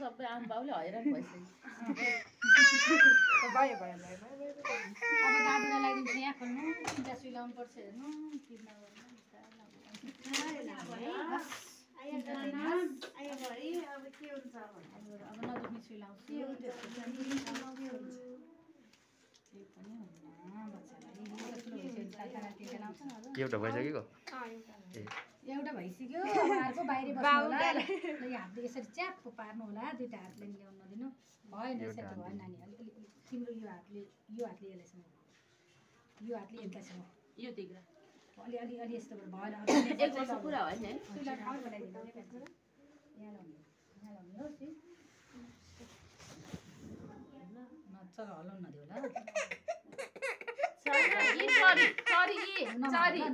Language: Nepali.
सबै आमा बाउले हैरान भइसक्यो। यहाँ खोल्नु। पर्छ हेर्नु। अब लाउँछु पनि हुन्न बच्चालाई एउटा भइसक्यो एउटा भइसक्यो अर्को बाहिर बस्नु होला हातले यसरी च्याप पार्नु होला दुइटा हातले ल्याउनु नदिनु भएन यसरी भएन नानी अलिक अलिक तिम्रो यो हातले यो हातले यसलाई यो हातले यसलाई यो दिग्रा अलि अलि अलि यस्तो भएन एक वर्ष पुरा भयो नि। है सुईलाई